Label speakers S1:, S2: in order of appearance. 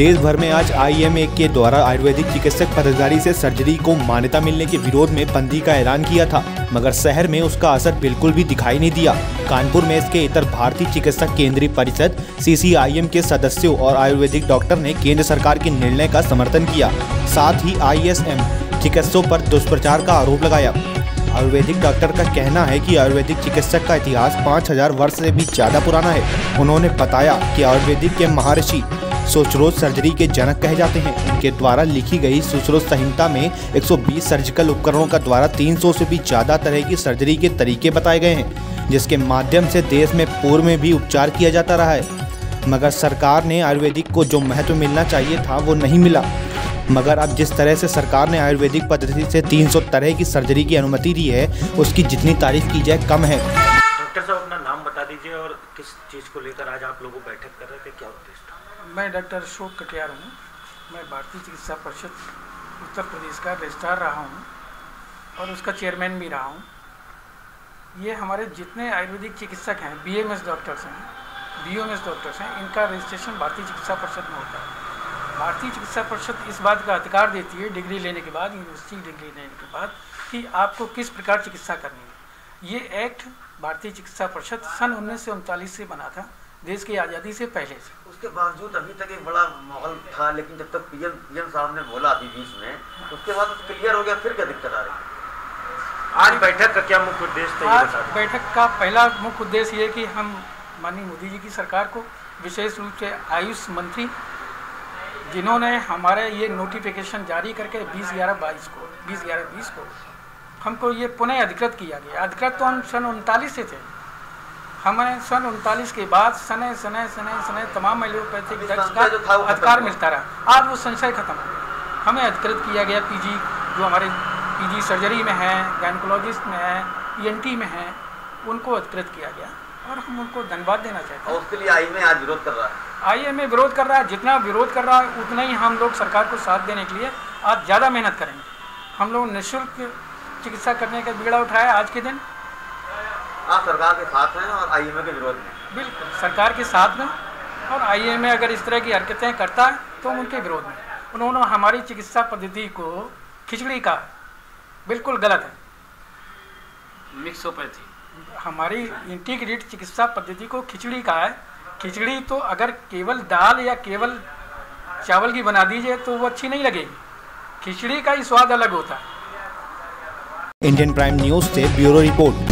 S1: देश भर में आज आईएमए के द्वारा आयुर्वेदिक चिकित्सक पदाधिकारी से सर्जरी को मान्यता मिलने के विरोध में बंदी का ऐलान किया था, मगर शहर में उसका असर बिल्कुल भी दिखाई नहीं दिया। कानपुर में इसके इतर भारतीय चिकित्सक केंद्रीय परिषद, सीसीआईएम के सदस्यों और आयुर्वेदिक डॉक्टर ने केंद्र सरकार के निर्णय का समर्थन किया। साथ ही आईएसएम चिकित्सकों पर दुष्प्रचार का आरोप लगाया। आयुर्वेदिक डॉक्टर का कहना है कि आयुर्वेदिक चिकित्सक का इतिहास 5000 वर्ष से भी ज़्यादा पुराना है। उन्होंने बताया कि आयुर्वेदिक के महर्षि सुश्रोत सर्जरी के जनक कहे जाते हैं। उनके द्वारा लिखी गई सुश्रोत संहिता में 120 सर्जिकल उपकरणों का द्वारा 300 से भी ज़्यादा तरह की सर्जरी के तरीके बताए गए हैं, जिसके माध्यम से देश में पूर्व में भी उपचार किया जाता रहा है। मगर सरकार ने आयुर्वेदिक को जो महत्व मिलना चाहिए था, वो नहीं मिला। मगर अब जिस तरह से सरकार ने आयुर्वेदिक पद्धति से 300 तरह की सर्जरी की अनुमति दी है, उसकी जितनी तारीफ़ की जाए, कम है।
S2: दीजिए और किस चीज़ को लेकर आज आप लोगों बैठक कर रहे थे क्या उद्देश्य था?
S3: मैं डॉक्टर अशोक कटियार हूँ। मैं भारतीय चिकित्सा परिषद, उत्तर प्रदेश का रजिस्ट्रार रहा हूँ और उसका चेयरमैन भी रहा हूँ। ये हमारे जितने आयुर्वेदिक चिकित्सक हैं बीएमएस डॉक्टर्स हैं बीओएमएस डॉक्टर्स हैं, इनका रजिस्ट्रेशन भारतीय चिकित्सा परिषद में होता है। भारतीय चिकित्सा परिषद इस बात का अधिकार देती है, डिग्री लेने के बाद, यूनिवर्सिटी डिग्री लेने के बाद, कि आपको किस प्रकार चिकित्सा करनी है। ये एक्ट भारतीय चिकित्सा परिषद सन उन्नीस से बना था देश की आज़ादी से पहले से।
S4: उसके बावजूद अभी तक एक बड़ा माहौल था लेकिन जब तक पीएम पीएम साहब ने बोला अभी बीच में उसके बाद क्लियर हो गया फिर क्या दिक्कत आ रही है?
S2: आज बैठक का क्या मुख्य उद्देश्य था
S3: आज बैठक का पहला मुख्य उद्देश्य ये कि हम माननीय मोदी जी की सरकार को विशेष रूप से आयुष मंत्री जिन्होंने हमारे ये नोटिफिकेशन जारी करके बीस ग्यारह बाईस को बीस ग्यारह बीस को हमको ये पुनः अधिकृत किया गया। अधिकृत तो हम सन उनतालीस से थे। हमें सन उनतालीस के बाद सने सने सने सने तमाम एलोपैथिक
S4: अभी
S3: ड्रग्स का अधिकार मिलता रहा। आज वो संशय खत्म हो गया। हमें अधिकृत किया गया पीजी जो हमारे पीजी सर्जरी में है गायनकोलॉजिस्ट में है ईएनटी में है उनको अधिकृत किया गया और हम उनको धन्यवाद देना चाहते हैं।
S4: उसके लिए आई में आज विरोध कर रहा है।
S3: आई आईएमए विरोध कर रहा है। जितना विरोध कर रहा है उतना ही हम लोग सरकार को साथ देने के लिए आज ज़्यादा मेहनत करेंगे। हम लोग निःशुल्क चिकित्सा करने का बिगड़ा उठाया आज के दिन?
S4: आप सरकार के साथ हैं और आईएमए के विरोध में।
S3: बिल्कुल सरकार के साथ में और आईएमए अगर इस तरह की हरकतें करता है तो हम उनके विरोध में उन्होंने हमारी चिकित्सा पद्धति को खिचड़ी का बिल्कुल गलत है।
S2: मिक्सोपैथी
S3: हमारी इंटीग्रेट चिकित्सा पद्धति को खिचड़ी का है। खिचड़ी तो अगर केवल दाल या केवल चावल की बना दीजिए तो वो अच्छी नहीं लगेगी। खिचड़ी का ही स्वाद अलग होता है।
S1: इंडियन प्राइम न्यूज़ से ब्यूरो रिपोर्ट